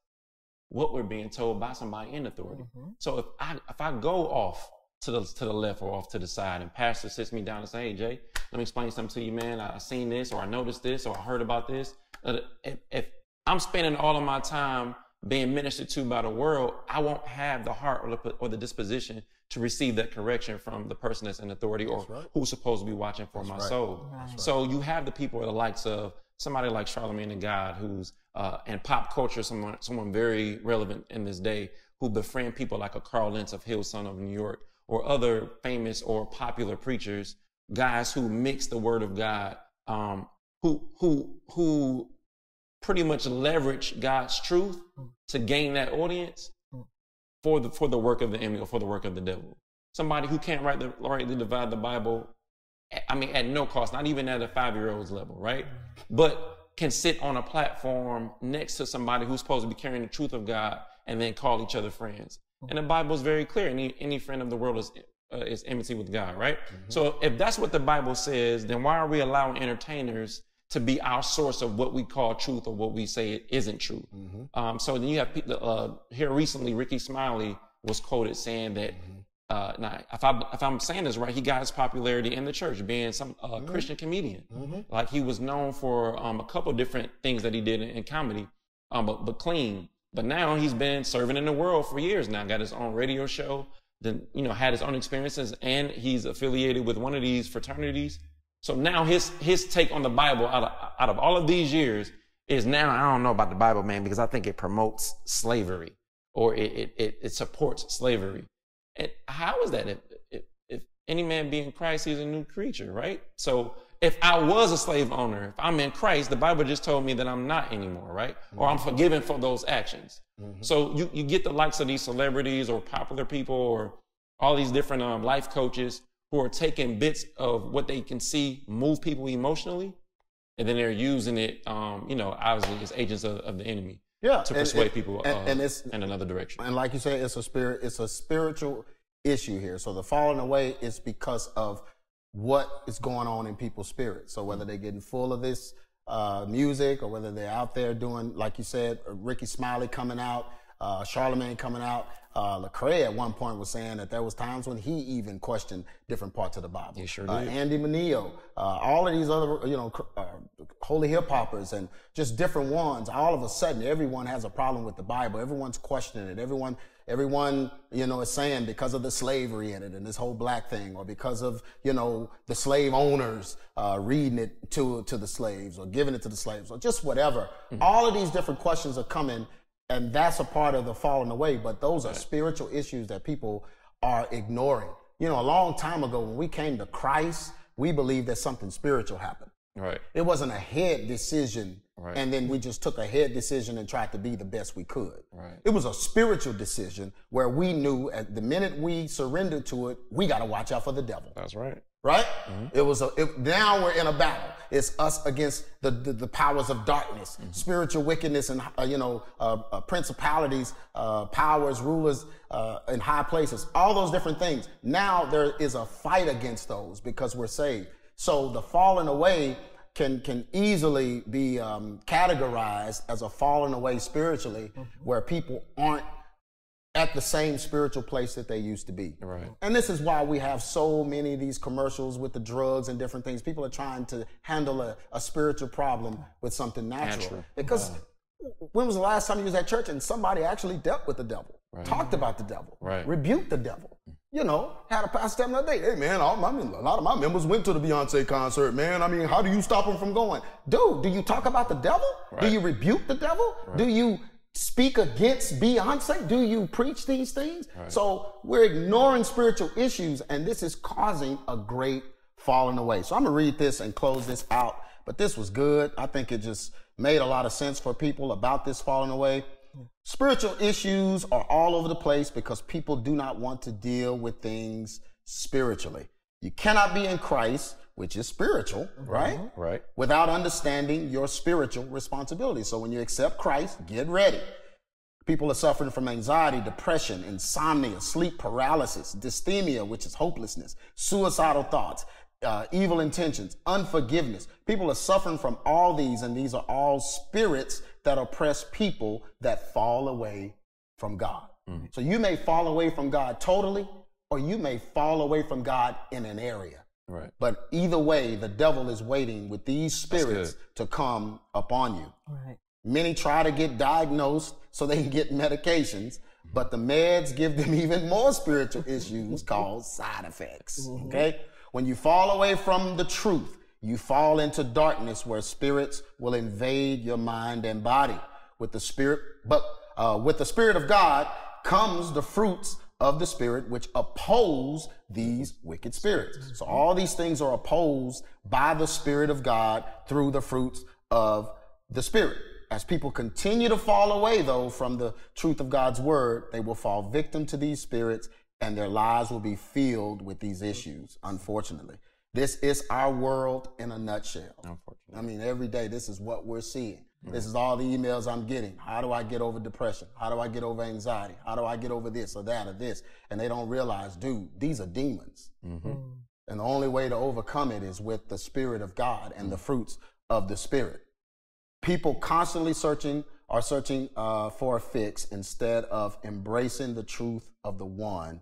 what we're being told by somebody in authority. Mm-hmm. So if I if I go off to the to the left or off to the side, and pastor sits me down and say, "Hey Jay, let me explain something to you, man. I, I seen this, or I noticed this, or I heard about this." Uh, If, if I'm spending all of my time being ministered to by the world, I won't have the heart or the, or the disposition to receive that correction from the person that's in authority or who's supposed to be watching for my soul. So you have the people or the likes of somebody like Charlamagne the God, who's uh, in pop culture, someone someone very relevant in this day, who befriend people like a Carl Lentz of Hillsong of New York, or other famous or popular preachers, guys who mix the Word of God, um, who who who pretty much leverage God's truth mm. to gain that audience mm. for the for the work of the enemy or for the work of the devil. Somebody who can't write the, rightly divide the Bible, I mean, at no cost, not even at a five year old's level, right? Mm. But can sit on a platform next to somebody who's supposed to be carrying the truth of God and then call each other friends. And the Bible is very clear. Any any friend of the world is uh, is enmity with God, right? So if that's what the Bible says, then why are we allowing entertainers to be our source of what we call truth or what we say it isn't true? Um, so then you have people uh, here recently. Rickey Smiley was quoted saying that. Uh, now, if I if I'm saying this right, he got his popularity in the church, being some uh, Christian comedian. Like he was known for um, a couple different things that he did in, in comedy, um, but but clean. But now he's been serving in the world for years now. Got his own radio show. Then you know had his own experiences, and he's affiliated with one of these fraternities. So now his his take on the Bible out of out of all of these years is now I don't know about the Bible, man, because I think it promotes slavery or it it it, supports slavery. And how is that? If, if, if any man be in Christ, he's a new creature, right? So if I was a slave owner, if I'm in Christ, the Bible just told me that I'm not anymore, right? Or I'm forgiven for those actions. So you, you get the likes of these celebrities or popular people or all these different um, life coaches who are taking bits of what they can see move people emotionally, and then they're using it, um, you know, obviously as agents of, of the enemy Yeah, to persuade and- people uh, and- and it's- in another direction. And like you say, it's a spirit, it's a spiritual issue here. So the falling away is because of what is going on in people's spirits. So whether they're getting full of this uh, music or whether they're out there doing, like you said, Rickey Smiley coming out, uh, Charlamagne coming out. Uh, Lecrae at one point was saying that there was times when he even questioned different parts of the Bible. He sure Uh, did. Andy Mineo, uh, all of these other, you know, uh, holy hip hoppers and just different ones. All of a sudden, everyone has a problem with the Bible. Everyone's questioning it. Everyone, everyone, you know, is saying because of the slavery in it and this whole black thing, or because of, you know, the slave owners uh, reading it to to the slaves or giving it to the slaves or just whatever. All of these different questions are coming, and that's a part of the falling away. But those are spiritual issues that people are ignoring. You know, a long time ago when we came to Christ, we believed that something spiritual happened. Right. It wasn't a head decision, Right. and then we just took a head decision and tried to be the best we could. Right. It was a spiritual decision where we knew at the minute we surrendered to it, we got to watch out for the devil. That's right. Right? It was a. It, now we're in a battle. It's us against the the, the powers of darkness, spiritual wickedness, and uh, you know uh, uh, principalities, uh, powers, rulers uh, in high places. All those different things. Now there is a fight against those because we're saved. So the falling away can can easily be um, categorized as a falling away spiritually, where people aren't at the same spiritual place that they used to be. Right. And this is why we have so many of these commercials with the drugs and different things. People are trying to handle a, a spiritual problem with something natural. Natural. Because when was the last time you was at church and somebody actually dealt with the devil, talked about the devil, Right. rebuked the devil? You know, had a pastor tell me the other day, hey man, all my, a lot of my members went to the Beyonce concert, man. I mean, how do you stop them from going? Dude, do you talk about the devil? Do you rebuke the devil? Do you speak against Beyonce? Do you preach these things? So we're ignoring spiritual issues, and this is causing a great falling away. So I'm gonna read this and close this out. But this was good. I think it just made a lot of sense for people about this falling away. Spiritual issues are all over the place because people do not want to deal with things spiritually. You cannot be in Christ, which is spiritual, right? Right. Without understanding your spiritual responsibility. So when you accept Christ, get ready. People are suffering from anxiety, depression, insomnia, sleep paralysis, dysthymia, which is hopelessness, suicidal thoughts, uh, evil intentions, unforgiveness. People are suffering from all these, and these are all spirits that oppress people that fall away from God. Mm-hmm. So you may fall away from God totally, or you may fall away from God in an area. Right. But either way, the devil is waiting with these spirits to come upon you. Right. Many try to get diagnosed so they can get medications, but the meds give them even more spiritual issues called side effects. Mm-hmm. Okay? When you fall away from the truth, you fall into darkness where spirits will invade your mind and body. With the spirit, but uh, with the spirit of God comes the fruits of the spirit which oppose these wicked spirits. So mm-hmm. all these things are opposed by the spirit of God through the fruits of the spirit. As people continue to fall away though from the truth of God's word, they will fall victim to these spirits and their lives will be filled with these mm-hmm. issues, unfortunately. This is our world in a nutshell. Unfortunately. I mean, every day, this is what we're seeing. This is all the emails I'm getting. How do I get over depression? How do I get over anxiety? How do I get over this or that or this? And they don't realize, dude, these are demons. Mm-hmm. And the only way to overcome it is with the Spirit of God and the fruits of the Spirit. People constantly searching are searching uh, for a fix instead of embracing the truth of the one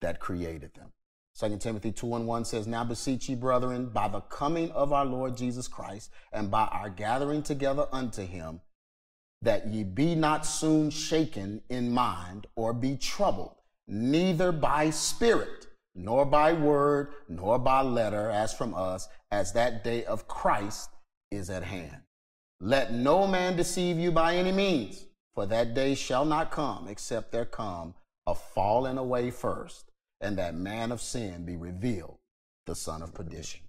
that created them. 2 Timothy 2 and 1 says, Now beseech ye, brethren, by the coming of our Lord Jesus Christ, and by our gathering together unto him, that ye be not soon shaken in mind or be troubled, neither by spirit, nor by word, nor by letter, as from us, as that day of Christ is at hand. Let no man deceive you by any means, for that day shall not come, except there come a falling away first and that man of sin be revealed, the son of perdition.